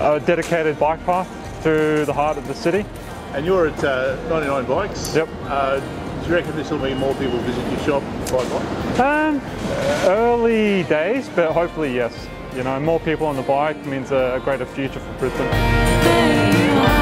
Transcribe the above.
A dedicated bike path through the heart of the city. And you're at uh, 99 Bikes. Yep. Uh, do you reckon this will mean more people visit your shop by bike? Um, early days, but hopefully yes. You know, more people on the bike means a, a greater future for Brisbane.